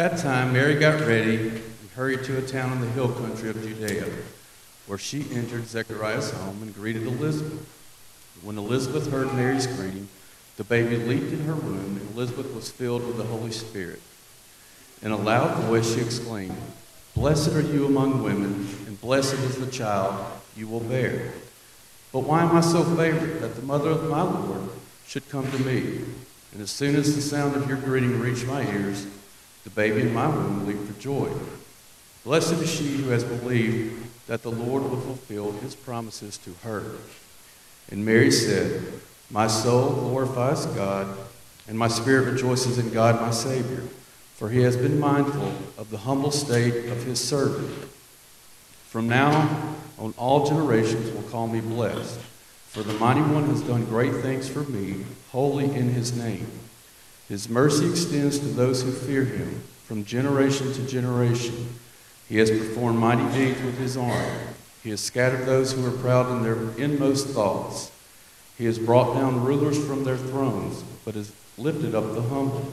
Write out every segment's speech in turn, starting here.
At that time, Mary got ready and hurried to a town in the hill country of Judea, where she entered Zechariah's home and greeted Elizabeth. When Elizabeth heard Mary's greeting, the baby leaped in her womb, and Elizabeth was filled with the Holy Spirit. In a loud voice, she exclaimed, Blessed are you among women, and blessed is the child you will bear. But why am I so favored that the mother of my Lord should come to me? And as soon as the sound of your greeting reached my ears, the baby in my womb leaped for joy. Blessed is she who has believed that the Lord will fulfill his promises to her. And Mary said, My soul glorifies God, and my spirit rejoices in God my Savior, for he has been mindful of the humble state of his servant. From now on, all generations will call me blessed, for the mighty one has done great things for me, holy in his name. His mercy extends to those who fear him from generation to generation. He has performed mighty deeds with his arm. He has scattered those who are proud in their inmost thoughts. He has brought down rulers from their thrones, but has lifted up the humble.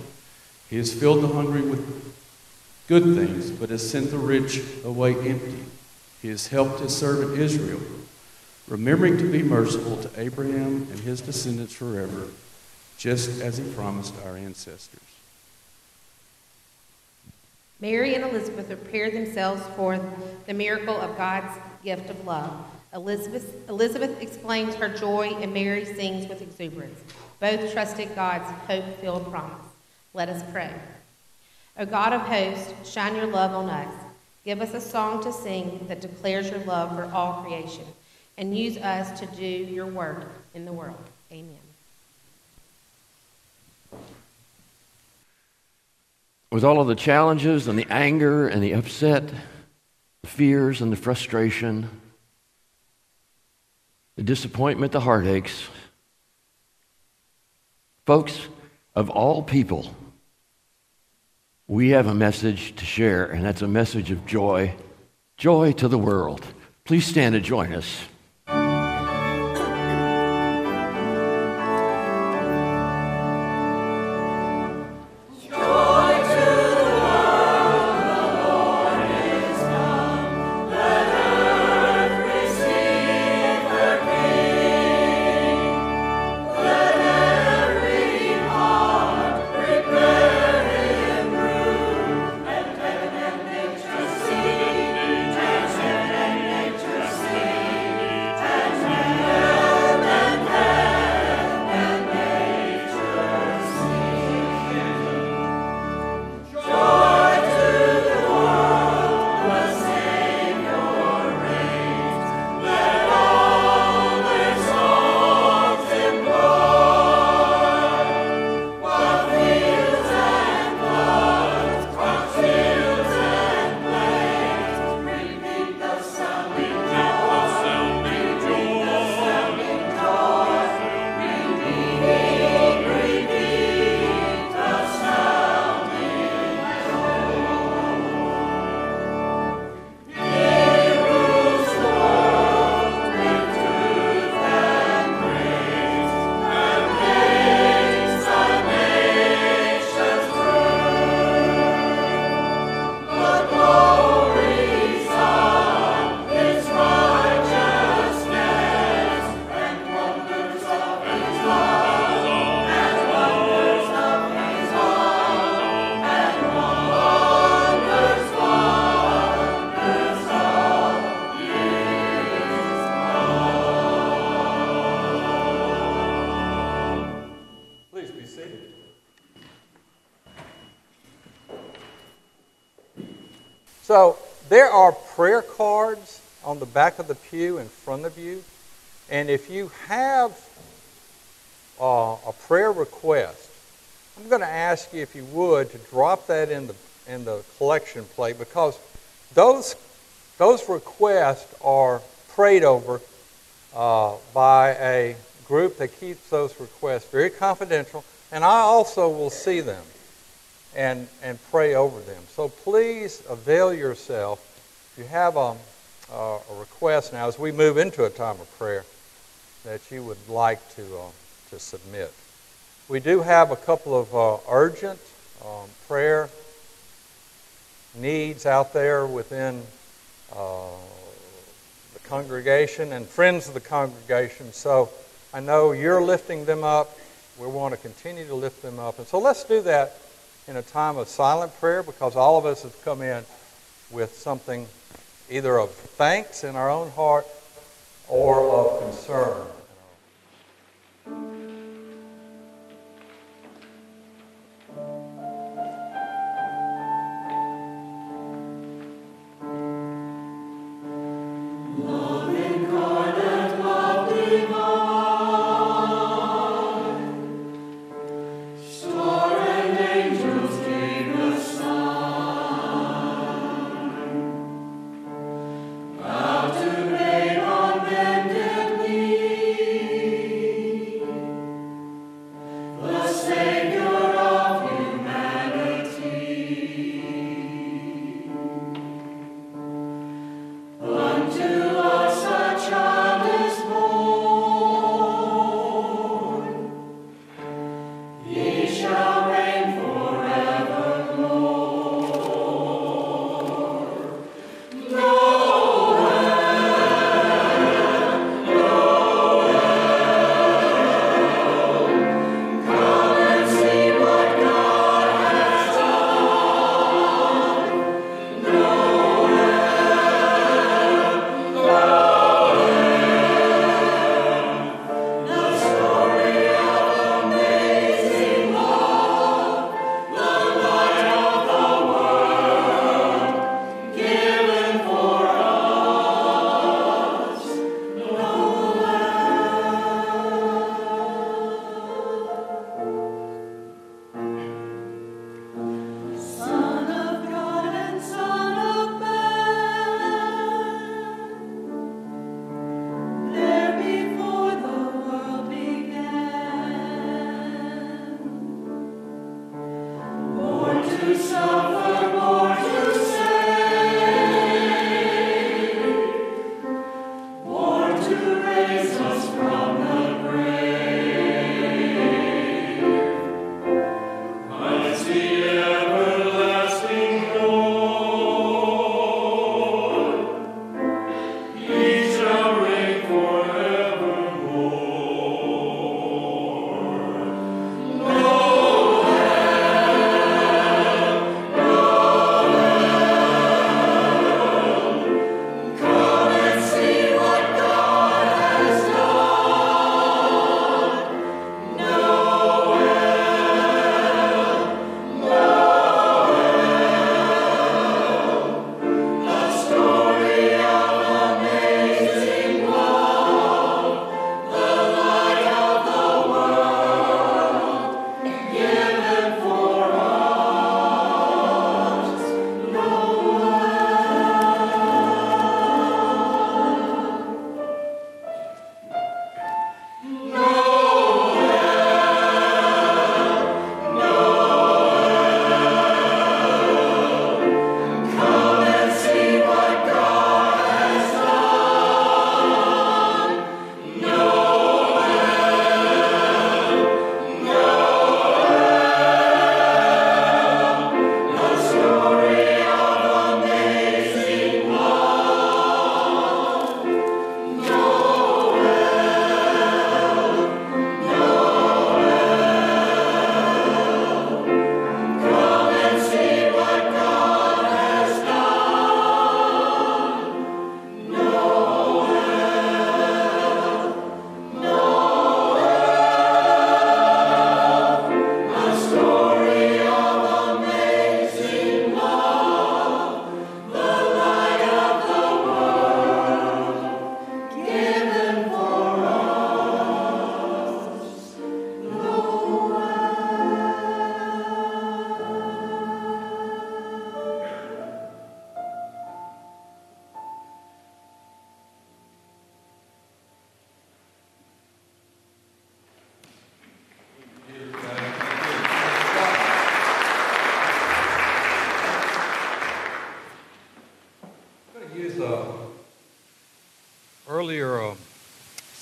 He has filled the hungry with good things, but has sent the rich away empty. He has helped his servant Israel, remembering to be merciful to Abraham and his descendants forever just as he promised our ancestors. Mary and Elizabeth prepared themselves for the miracle of God's gift of love. Elizabeth, Elizabeth explains her joy, and Mary sings with exuberance. Both trusted God's hope filled promise. Let us pray. O God of hosts, shine your love on us. Give us a song to sing that declares your love for all creation, and use us to do your work in the world. Amen. With all of the challenges and the anger and the upset, the fears and the frustration, the disappointment, the heartaches, folks, of all people, we have a message to share, and that's a message of joy, joy to the world. Please stand and join us. So there are prayer cards on the back of the pew in front of you. And if you have uh, a prayer request, I'm going to ask you, if you would, to drop that in the, in the collection plate because those, those requests are prayed over uh, by a group that keeps those requests very confidential, and I also will see them and, and pray over them. So please avail yourself. If you have a, a request now, as we move into a time of prayer, that you would like to, uh, to submit. We do have a couple of uh, urgent um, prayer needs out there within uh, the congregation and friends of the congregation. So I know you're lifting them up. We want to continue to lift them up. And so let's do that in a time of silent prayer because all of us have come in with something either of thanks in our own heart or of concern.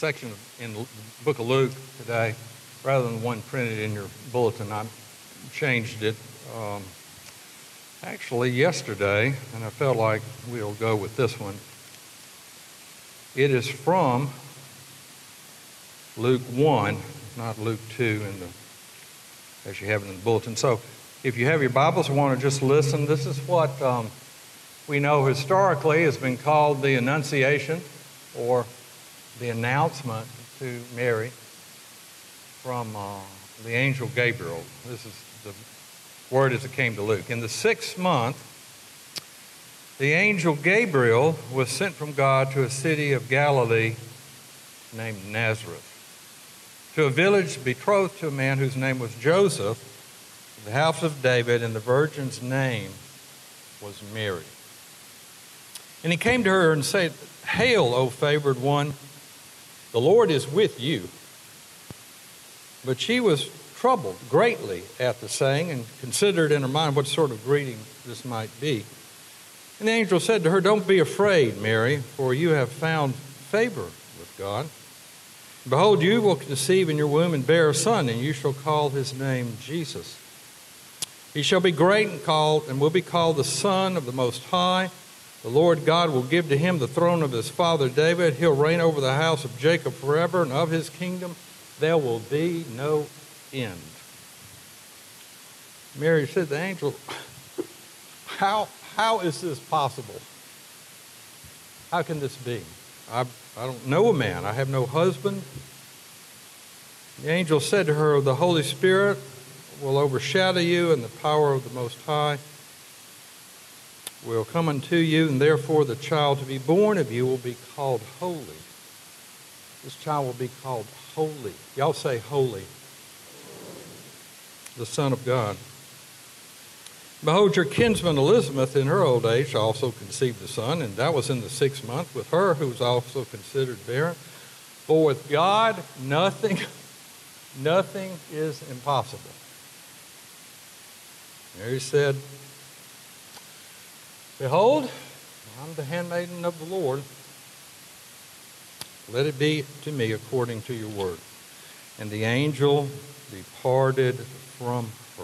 Section in the book of Luke today, rather than the one printed in your bulletin, I changed it. Um, actually yesterday, and I felt like we'll go with this one. It is from Luke 1, not Luke 2 in the, as you have it in the bulletin. So if you have your Bibles and want to just listen, this is what um, we know historically has been called the Annunciation or the announcement to Mary from uh, the angel Gabriel. This is the word as it came to Luke. In the sixth month, the angel Gabriel was sent from God to a city of Galilee named Nazareth, to a village betrothed to a man whose name was Joseph, the house of David, and the virgin's name was Mary. And he came to her and said, Hail, O favored one, the Lord is with you. But she was troubled greatly at the saying and considered in her mind what sort of greeting this might be. And the angel said to her, Don't be afraid, Mary, for you have found favor with God. Behold, you will conceive in your womb and bear a son, and you shall call his name Jesus. He shall be great and called, and will be called the Son of the Most High. The Lord God will give to him the throne of his father David. He'll reign over the house of Jacob forever, and of his kingdom there will be no end. Mary said, The angel, how, how is this possible? How can this be? I, I don't know a man. I have no husband. The angel said to her, The Holy Spirit will overshadow you, and the power of the Most High will come unto you, and therefore the child to be born of you will be called holy. This child will be called holy. Y'all say holy. The Son of God. Behold, your kinsman Elizabeth in her old age also conceived a son, and that was in the sixth month with her, who was also considered barren. For with God, nothing, nothing is impossible. Mary said, Behold, I'm the handmaiden of the Lord. Let it be to me according to your word. And the angel departed from her.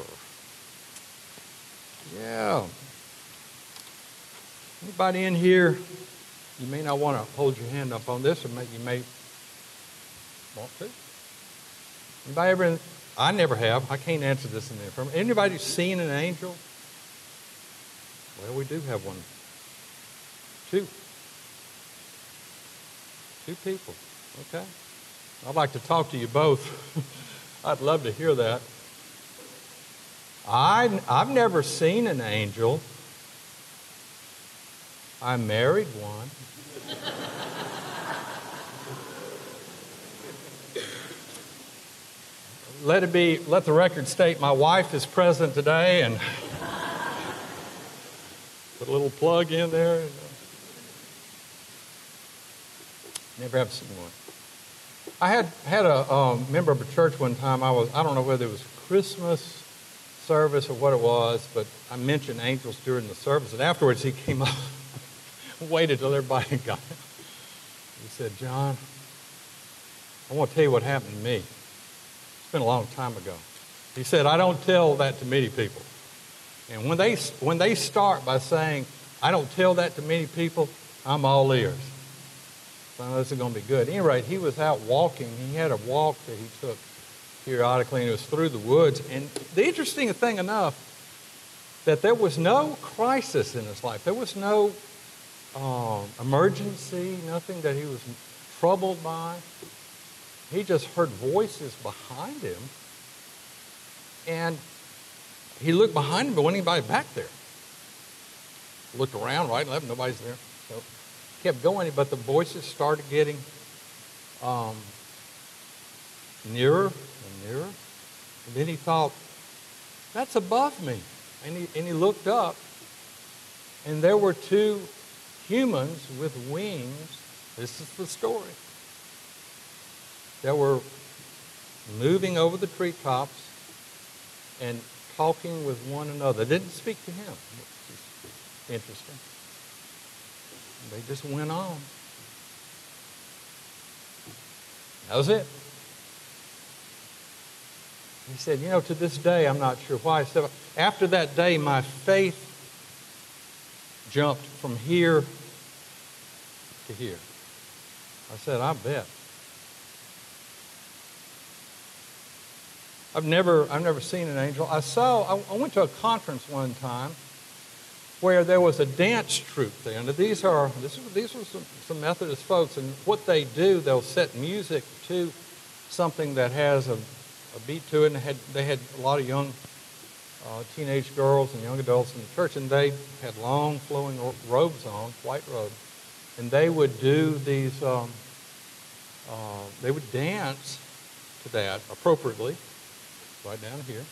Yeah. Anybody in here, you may not want to hold your hand up on this, or you may want to. Anybody ever, I never have. I can't answer this in the affirmative. Anybody seen an angel? Well, we do have one. Two. Two people. Okay. I'd like to talk to you both. I'd love to hear that. I, I've never seen an angel. I married one. let it be, let the record state my wife is present today and put a little plug in there. Never have seen one. I had had a um, member of a church one time. I was I don't know whether it was Christmas service or what it was, but I mentioned angels during the service, and afterwards he came up, waited till everybody got. He said, "John, I want to tell you what happened to me. It's been a long time ago." He said, "I don't tell that to many people, and when they when they start by saying, I don't tell that to many people, I'm all ears." So this is going to be good. At any rate, he was out walking. He had a walk that he took periodically, and it was through the woods. And the interesting thing enough, that there was no crisis in his life. There was no um, emergency, nothing that he was troubled by. He just heard voices behind him. And he looked behind him, but wasn't anybody back there. Looked around, right and left, nobody's there. So kept going, but the voices started getting um, nearer and nearer. And then he thought, that's above me. And he, and he looked up, and there were two humans with wings. This is the story. That were moving over the treetops and talking with one another. They didn't speak to him. Interesting. They just went on. That was it. He said, You know, to this day, I'm not sure why. So after that day, my faith jumped from here to here. I said, I bet. I've never, I've never seen an angel. I saw, I, I went to a conference one time where there was a dance troupe there. And these are, this, these are some, some Methodist folks, and what they do, they'll set music to something that has a, a beat to it. And they had, they had a lot of young uh, teenage girls and young adults in the church, and they had long flowing robes on, white robes, and they would do these. Um, uh, they would dance to that appropriately, right down here.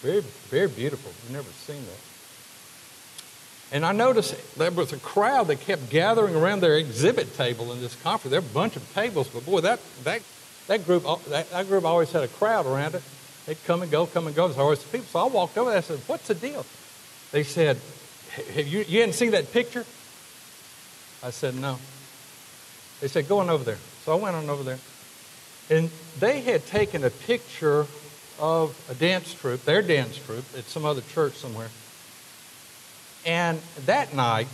Very, very beautiful. I've never seen that. And I noticed there was a crowd that kept gathering around their exhibit table in this conference. There were a bunch of tables, but boy, that, that, that, group, uh, that, that group always had a crowd around it. They'd come and go, come and go. There's always people. So I walked over there. I said, What's the deal? They said, Have you, you hadn't seen that picture? I said, No. They said, Go on over there. So I went on over there. And they had taken a picture of a dance troupe, their dance troupe, at some other church somewhere. And that night,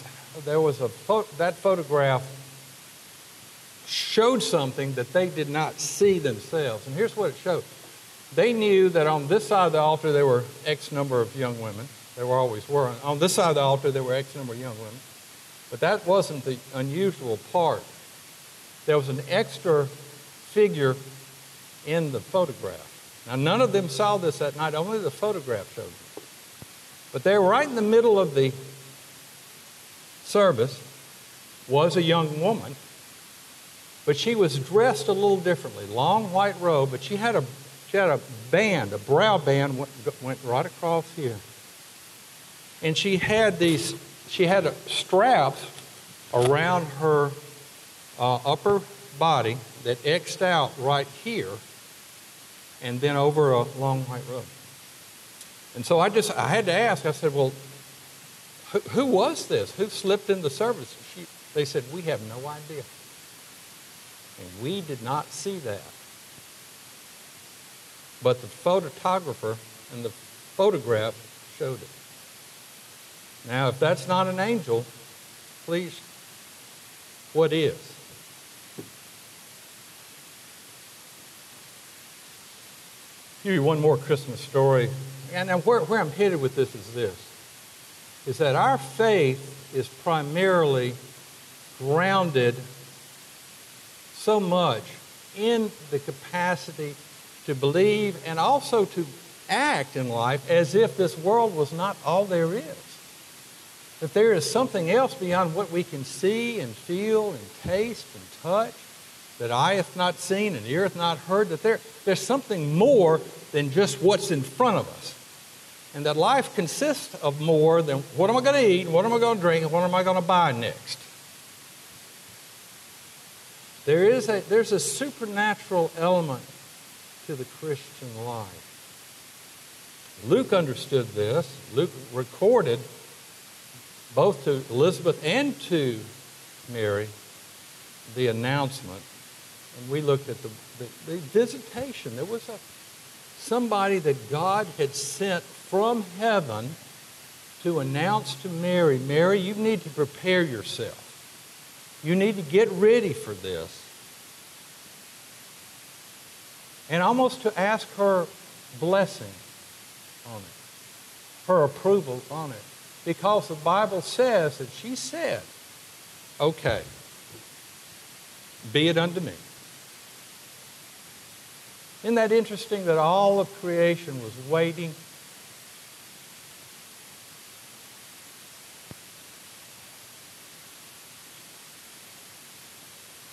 there was a pho- that photograph showed something that they did not see themselves. And here's what it showed they knew that on this side of the altar there were X number of young women. There were always were. On this side of the altar there were X number of young women. But that wasn't the unusual part. There was an extra figure in the photograph. Now, none of them saw this that night, only the photograph showed them. But there, right in the middle of the service, was a young woman, but she was dressed a little differently. Long white robe, but she had a she had a band, a brow band went, went right across here. And she had these, she had straps around her uh, upper body that X'd out right here and then over a long white road. And so I just, I had to ask, I said, well, who, who was this? Who slipped in the service? She, they said, we have no idea. And we did not see that. But the photographer and the photograph showed it. Now, if that's not an angel, please, what is? Give you one more Christmas story. And where, where I'm headed with this is this is that our faith is primarily grounded so much in the capacity to believe and also to act in life as if this world was not all there is. That there is something else beyond what we can see and feel and taste and touch, that eye hath not seen and ear hath not heard, that there, there's something more than just what's in front of us. And that life consists of more than what am I going to eat, what am I going to drink, and what am I going to buy next. There is a, there's a supernatural element to the Christian life. Luke understood this. Luke recorded both to Elizabeth and to Mary the announcement. And we looked at the, the, the visitation. There was a, somebody that God had sent from heaven to announce to Mary Mary, you need to prepare yourself. You need to get ready for this and almost to ask her blessing on it, her approval on it. Because the Bible says that she said, Okay, be it unto me. Isn't that interesting that all of creation was waiting?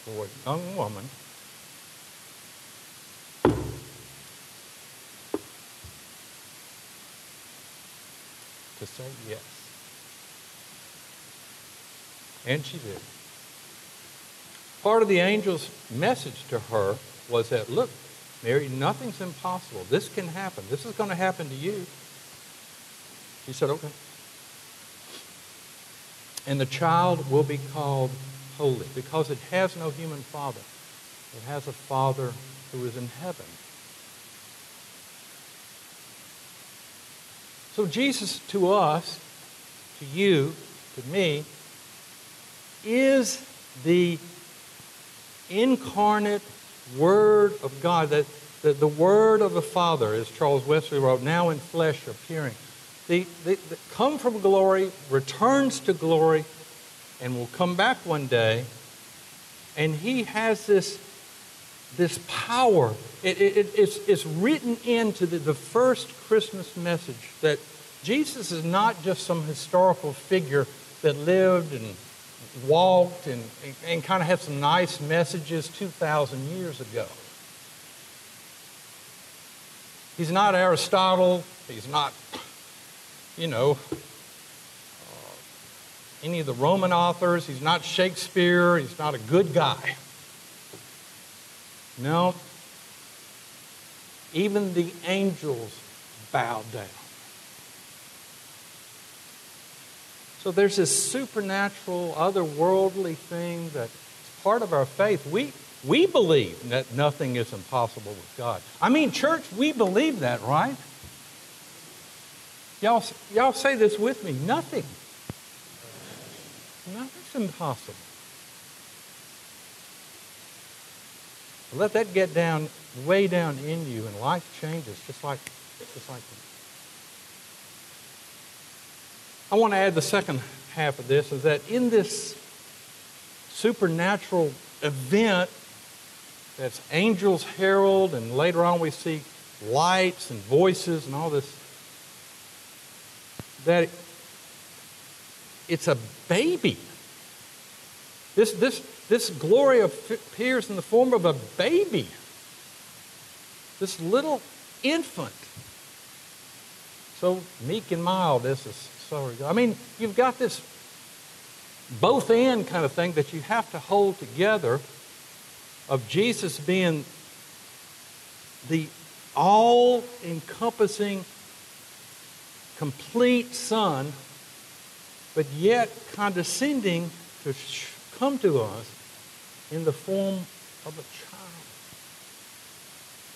For a young woman to say yes. And she did. Part of the angel's message to her was that, look, Mary, nothing's impossible. This can happen. This is going to happen to you. She said, okay. And the child will be called holy because it has no human father. It has a father who is in heaven. So, Jesus to us, to you, to me, is the incarnate Word of God, that the, the Word of the Father, as Charles Wesley wrote, now in flesh appearing. The, the, the come from glory, returns to glory, and will come back one day. And he has this, this power. It, it, it's, it's written into the, the first Christmas message that Jesus is not just some historical figure that lived and walked and, and kind of had some nice messages 2,000 years ago. He's not Aristotle. He's not, you know, uh, any of the Roman authors. He's not Shakespeare. He's not a good guy. No. Even the angels bow down. So there's this supernatural, otherworldly thing that's part of our faith. We, we believe that nothing is impossible with God. I mean, church, we believe that, right? Y'all, y'all say this with me. Nothing. Nothing's impossible. Let that get down, way down in you, and life changes just like, just like that. I want to add the second half of this is that in this supernatural event that's angels herald, and later on we see lights and voices and all this, that it's a baby. This, this, this glory appears in the form of a baby. This little infant. So meek and mild, this is sorry. I mean, you've got this both end kind of thing that you have to hold together of Jesus being the all encompassing, complete Son, but yet condescending to come to us in the form of a child,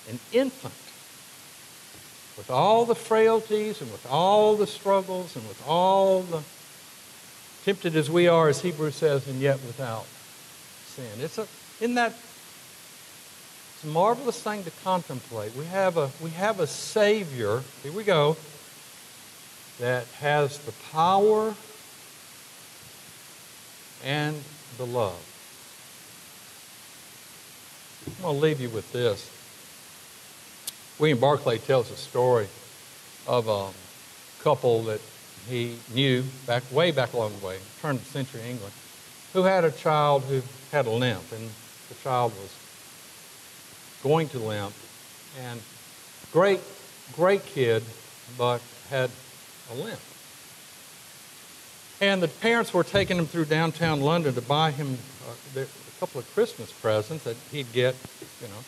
an infant with all the frailties and with all the struggles and with all the tempted as we are, as Hebrews says, and yet without sin. It's a, isn't that it's a marvelous thing to contemplate. We have a we have a Savior, here we go, that has the power and the love. I'm going to leave you with this. William Barclay tells a story of um, a couple that he knew back way back along the way, turn of the century England, who had a child who had a limp, and the child was going to limp, and great, great kid, but had a limp. And the parents were taking him through downtown London to buy him uh, a, a couple of Christmas presents that he'd get, you know,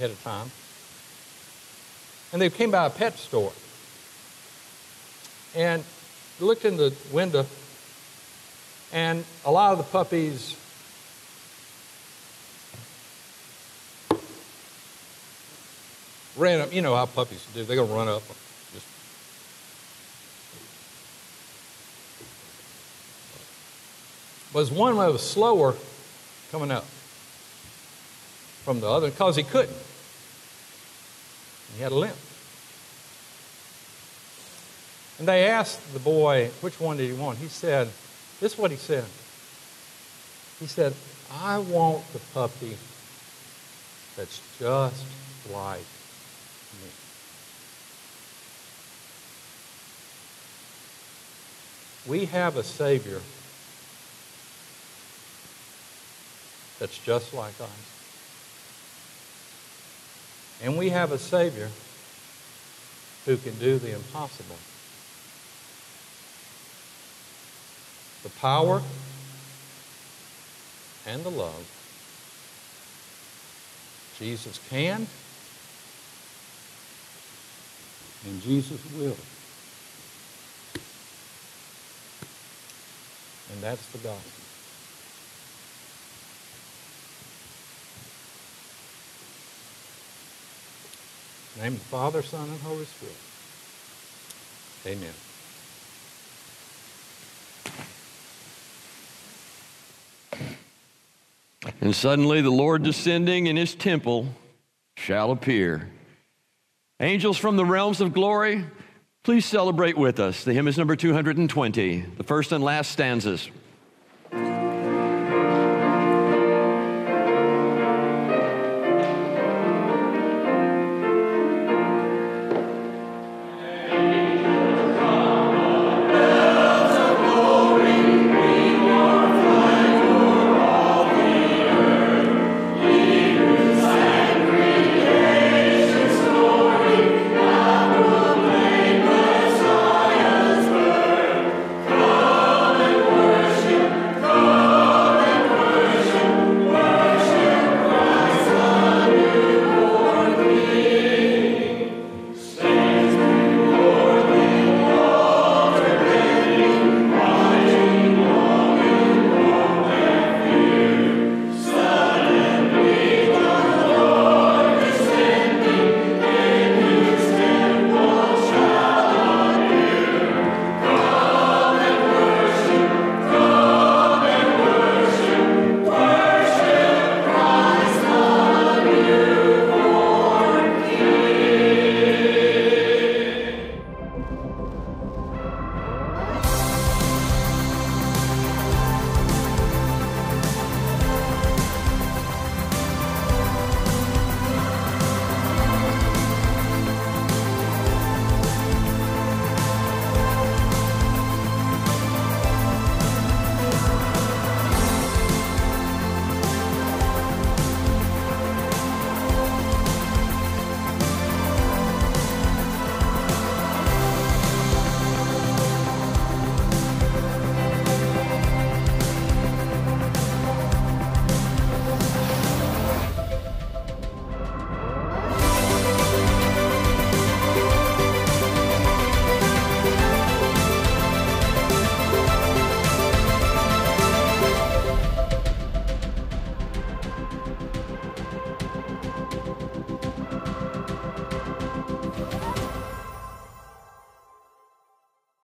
ahead of time and they came by a pet store. And looked in the window, and a lot of the puppies ran up. You know how puppies do. They're going to run up. Just was one that was slower coming up from the other because he couldn't. He had a limp. And they asked the boy, which one did he want? He said, this is what he said. He said, I want the puppy that's just like me. We have a Savior that's just like us. And we have a Savior who can do the impossible. The power and the love. Jesus can and Jesus will. And that's the gospel. name of the Father, Son, and Holy Spirit. Amen. And suddenly the Lord descending in his temple shall appear. Angels from the realms of glory, please celebrate with us. The hymn is number 220, the first and last stanzas.